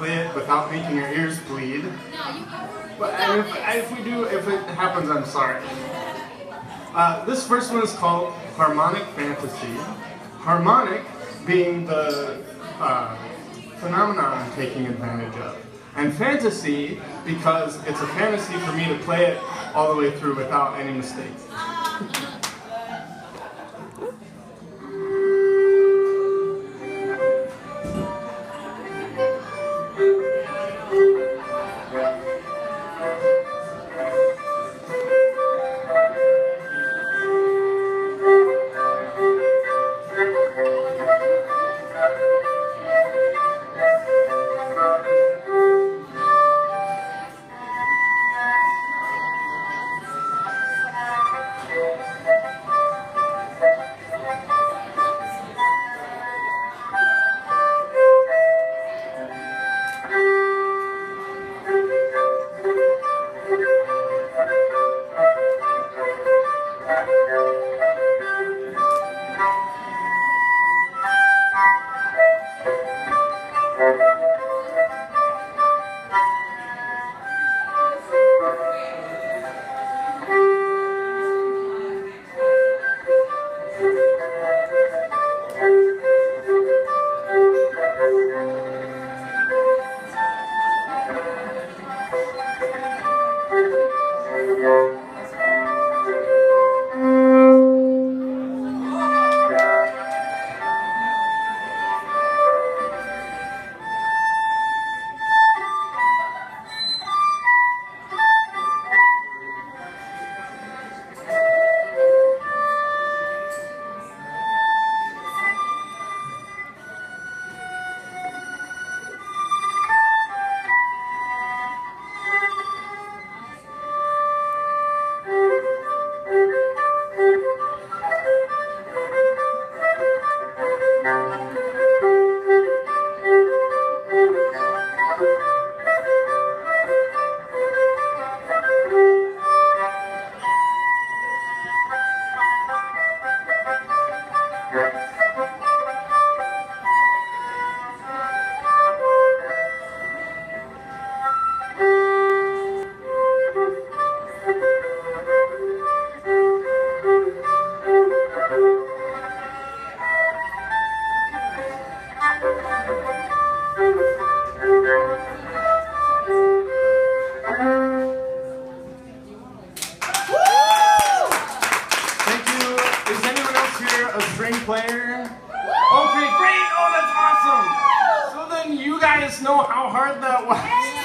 play it without making your ears bleed. But if, if we do, if it happens, I'm sorry. Uh, this first one is called Harmonic Fantasy. Harmonic being the uh, phenomenon I'm taking advantage of. And fantasy because it's a fantasy for me to play it all the way through without any mistakes. Player? Okay, great. Oh, that's awesome. So then you guys know how hard that was.